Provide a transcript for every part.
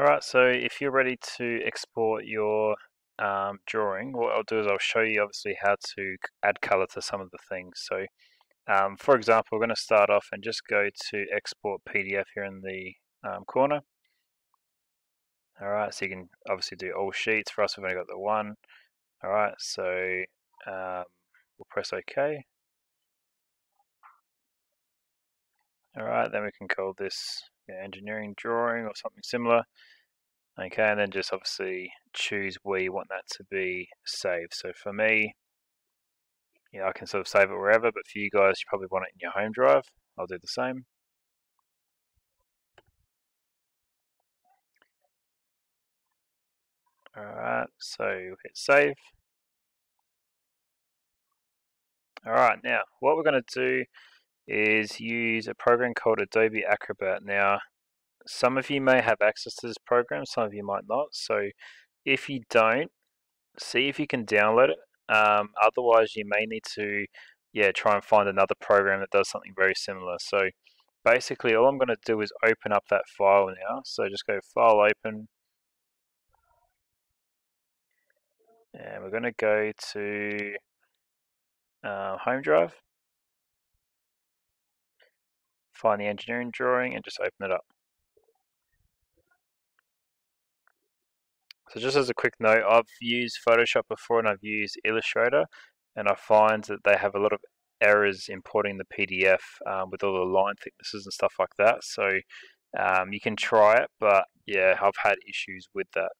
Alright, so if you're ready to export your um, drawing, what I'll do is I'll show you obviously how to add color to some of the things. So um, for example, we're going to start off and just go to export PDF here in the um, corner. Alright, so you can obviously do all sheets. For us, we've only got the one. Alright, so um, we'll press OK. Alright, then we can call this engineering drawing or something similar. Okay, and then just obviously choose where you want that to be saved. So for me, know, I can sort of save it wherever, but for you guys, you probably want it in your home drive. I'll do the same. Alright, so hit save. Alright, now what we're going to do is use a program called Adobe Acrobat. Now, some of you may have access to this program, some of you might not. So if you don't, see if you can download it. Um, otherwise, you may need to yeah, try and find another program that does something very similar. So basically, all I'm going to do is open up that file now. So just go File Open. And we're going to go to uh, Home Drive. Find the engineering drawing and just open it up. So just as a quick note, I've used Photoshop before and I've used Illustrator and I find that they have a lot of errors importing the PDF um, with all the line thicknesses and stuff like that. So um, you can try it, but yeah, I've had issues with that.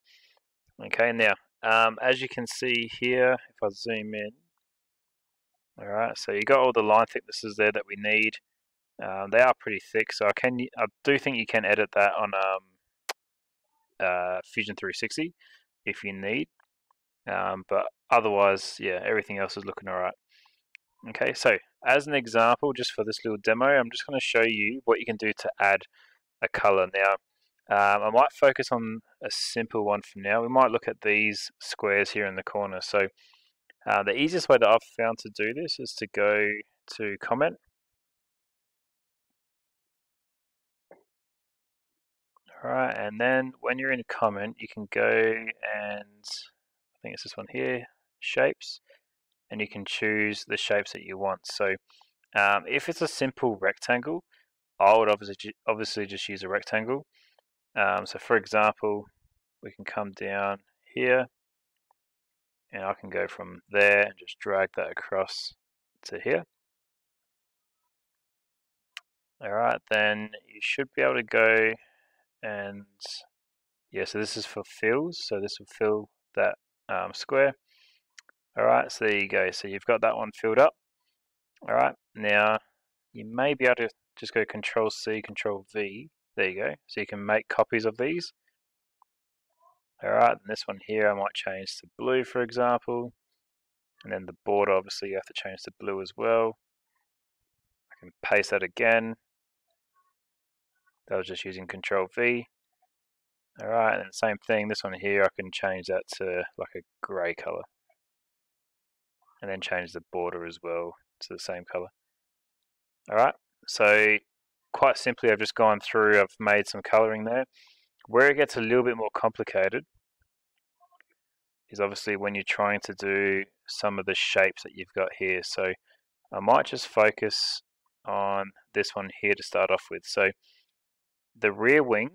Okay, now um, as you can see here, if I zoom in, all right, so you got all the line thicknesses there that we need. Um, they are pretty thick, so I can I do think you can edit that on um, uh, Fusion 360 if you need. Um, but otherwise, yeah, everything else is looking alright. Okay, so as an example, just for this little demo, I'm just going to show you what you can do to add a color. Now, um, I might focus on a simple one for now. We might look at these squares here in the corner. So uh, the easiest way that I've found to do this is to go to comment Alright, and then when you're in comment, you can go and I think it's this one here, shapes, and you can choose the shapes that you want. So um, if it's a simple rectangle, I would obviously obviously just use a rectangle. Um, so for example, we can come down here, and I can go from there and just drag that across to here. Alright, then you should be able to go and yeah so this is for fills so this will fill that um, square. Alright so there you go so you've got that one filled up. Alright now you may be able to just go control C control V. There you go so you can make copies of these. Alright and this one here I might change to blue for example. And then the border obviously you have to change to blue as well. I can paste that again that was just using Control V. Alright, and same thing, this one here, I can change that to like a grey colour. And then change the border as well to the same colour. Alright, so quite simply I've just gone through, I've made some colouring there. Where it gets a little bit more complicated is obviously when you're trying to do some of the shapes that you've got here. So I might just focus on this one here to start off with. So the rear wing,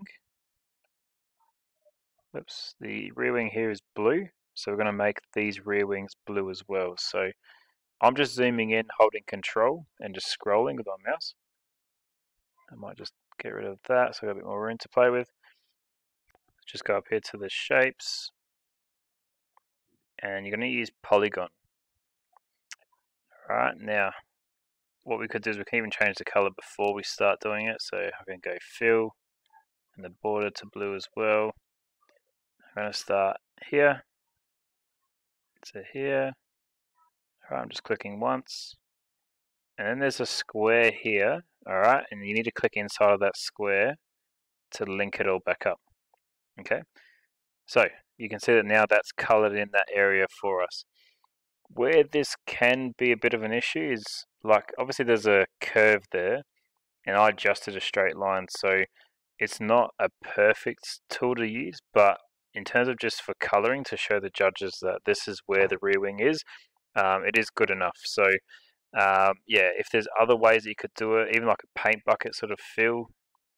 oops, the rear wing here is blue, so we're going to make these rear wings blue as well. So I'm just zooming in, holding control, and just scrolling with my mouse. I might just get rid of that so I've got a bit more room to play with. Just go up here to the shapes, and you're going to use polygon. Alright, now what we could do is we can even change the color before we start doing it. So I can go fill and the border to blue as well. I'm going to start here to here. Alright, I'm just clicking once. And then there's a square here, alright, and you need to click inside of that square to link it all back up. Okay, so you can see that now that's colored in that area for us. Where this can be a bit of an issue is like obviously there's a curve there and I adjusted a straight line so it's not a perfect tool to use, but in terms of just for coloring to show the judges that this is where the rear wing is, um, it is good enough. So um, yeah, if there's other ways that you could do it, even like a paint bucket sort of fill,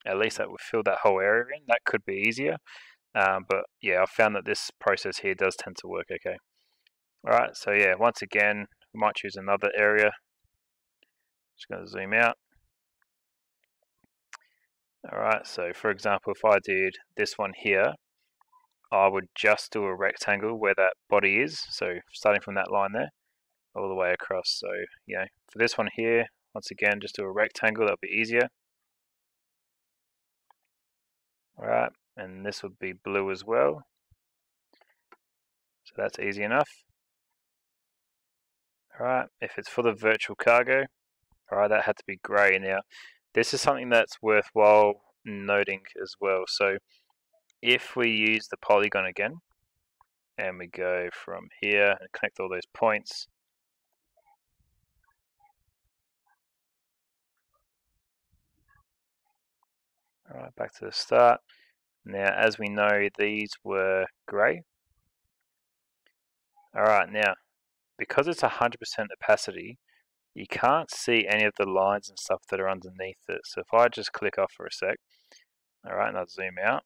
at least that would fill that whole area in, that could be easier. Um, but yeah, I've found that this process here does tend to work okay. Alright, so yeah, once again, we might choose another area. Just going to zoom out. Alright, so for example, if I did this one here, I would just do a rectangle where that body is. So starting from that line there, all the way across. So, know, for this one here, once again, just do a rectangle, that'll be easier. Alright, and this would be blue as well. So that's easy enough. Alright, if it's for the virtual cargo, alright, that had to be grey. Now, this is something that's worthwhile noting as well. So, if we use the polygon again, and we go from here and connect all those points, Alright, back to the start. Now, as we know, these were grey. Alright, now, because it's 100% opacity, you can't see any of the lines and stuff that are underneath it. So if I just click off for a sec, alright, and I'll zoom out.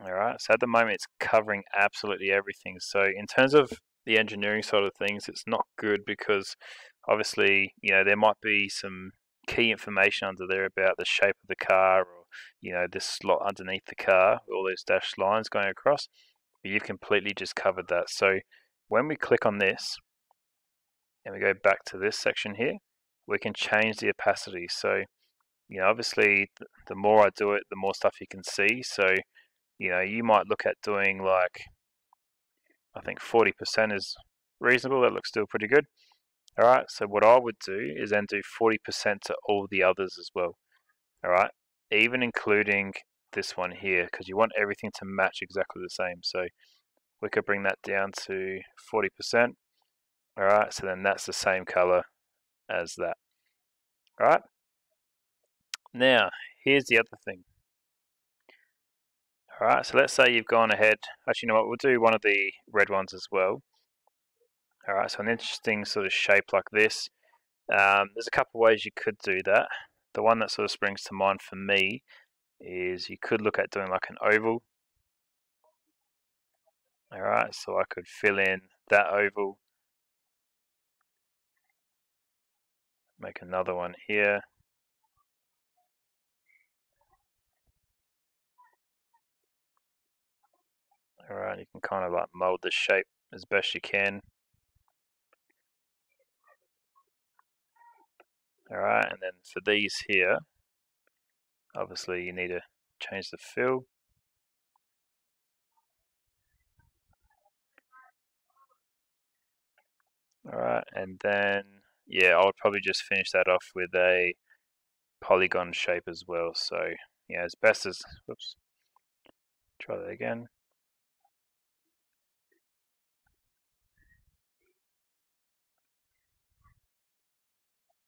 Alright, so at the moment it's covering absolutely everything. So in terms of the engineering side of things, it's not good because obviously, you know, there might be some key information under there about the shape of the car or you know this slot underneath the car all those dashed lines going across but you've completely just covered that so when we click on this and we go back to this section here we can change the opacity so you know obviously the more I do it the more stuff you can see so you know you might look at doing like I think 40% is reasonable that looks still pretty good Alright, so what I would do is then do 40% to all the others as well. Alright, even including this one here, because you want everything to match exactly the same. So we could bring that down to 40%. Alright, so then that's the same color as that. Alright, now here's the other thing. Alright, so let's say you've gone ahead, actually you know what, we'll do one of the red ones as well. Alright, so an interesting sort of shape like this. Um, there's a couple ways you could do that. The one that sort of springs to mind for me is you could look at doing like an oval. Alright, so I could fill in that oval. Make another one here. Alright, you can kind of like mold the shape as best you can. Alright, and then for these here, obviously you need to change the fill. Alright, and then, yeah, I would probably just finish that off with a polygon shape as well. So, yeah, as best as, whoops, try that again.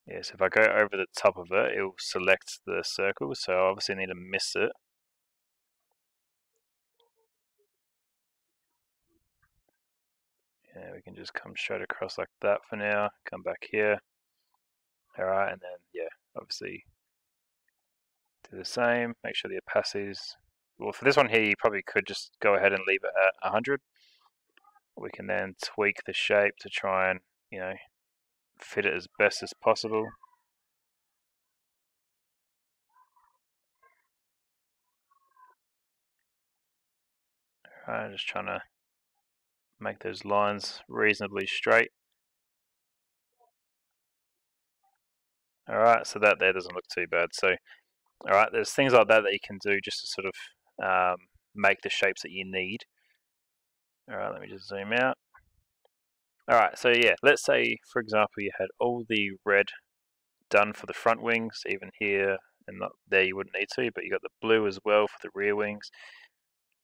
Yeah, so if I go over the top of it, it will select the circle, so I obviously need to miss it. Yeah, we can just come straight across like that for now, come back here. Alright, and then, yeah, obviously do the same, make sure the opacities, well for this one here you probably could just go ahead and leave it at 100. We can then tweak the shape to try and, you know, fit it as best as possible. Alright, just trying to make those lines reasonably straight. Alright, so that there doesn't look too bad. So, alright, there's things like that that you can do just to sort of um, make the shapes that you need. Alright, let me just zoom out. Alright, so yeah, let's say, for example, you had all the red done for the front wings, even here and not there you wouldn't need to, but you got the blue as well for the rear wings.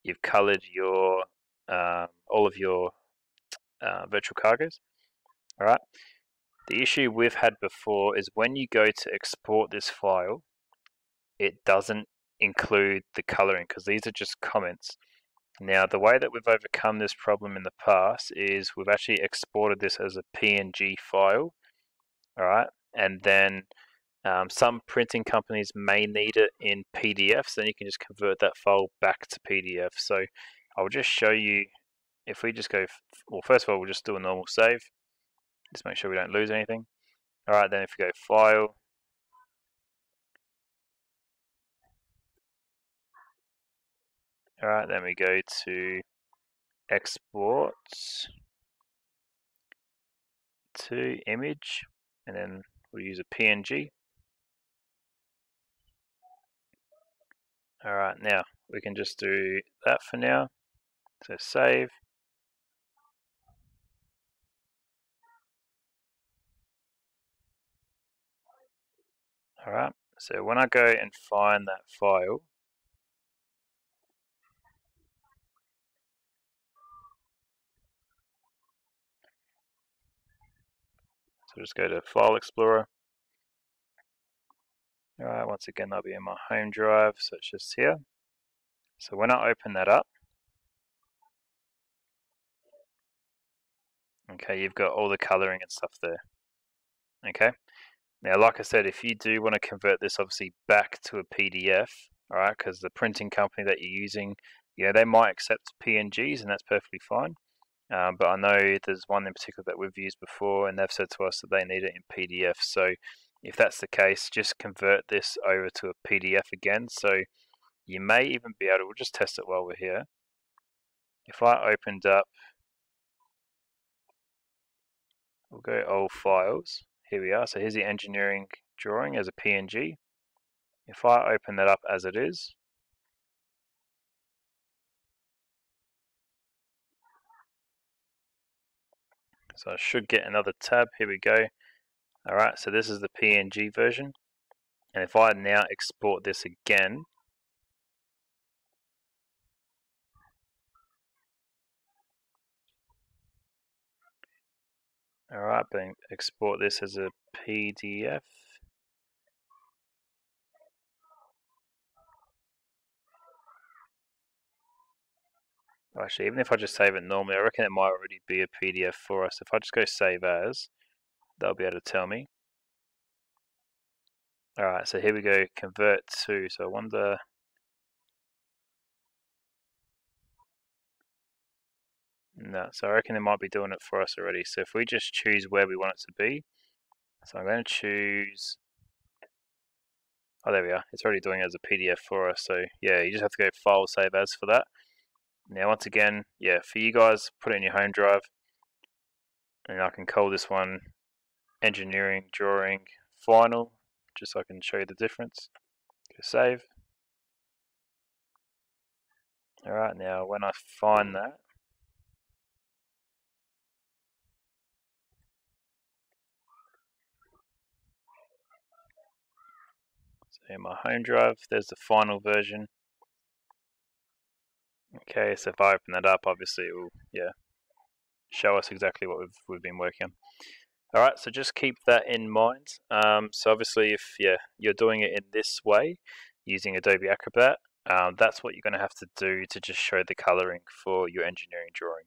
You've colored your um, all of your uh, virtual cargoes. Alright, the issue we've had before is when you go to export this file, it doesn't include the coloring because these are just comments. Now, the way that we've overcome this problem in the past is we've actually exported this as a PNG file, all right, and then um, some printing companies may need it in PDF, so then you can just convert that file back to PDF. So I'll just show you, if we just go, well, first of all, we'll just do a normal save, just make sure we don't lose anything. All right, then if you go File, All right, then we go to exports to image, and then we'll use a PNG. All right, now we can just do that for now. So save. All right, so when I go and find that file, So just go to File Explorer. Alright, once again that'll be in my home drive, so it's just here. So when I open that up, okay, you've got all the coloring and stuff there. Okay, now like I said, if you do want to convert this obviously back to a PDF, alright, because the printing company that you're using, yeah, they might accept PNGs and that's perfectly fine. Um, but I know there's one in particular that we've used before, and they've said to us that they need it in PDF. So if that's the case, just convert this over to a PDF again. So you may even be able to, we'll just test it while we're here. If I opened up, we'll go all files. Here we are. So here's the engineering drawing as a PNG. If I open that up as it is, So I should get another tab. Here we go. Alright, so this is the PNG version. And if I now export this again, Alright, but export this as a PDF. Actually, even if I just save it normally, I reckon it might already be a PDF for us. If I just go save as, they'll be able to tell me. Alright, so here we go, convert to, so I wonder... No, so I reckon it might be doing it for us already. So if we just choose where we want it to be, so I'm going to choose, oh there we are, it's already doing it as a PDF for us. So yeah, you just have to go File, Save As for that. Now once again, yeah, for you guys, put it in your home drive. And I can call this one engineering drawing final, just so I can show you the difference. Go save. Alright, now when I find that, in my home drive, there's the final version. Okay, so if I open that up, obviously it will, yeah, show us exactly what we've, we've been working on. All right, so just keep that in mind. Um, so obviously if yeah you're doing it in this way, using Adobe Acrobat, um, that's what you're going to have to do to just show the coloring for your engineering drawing.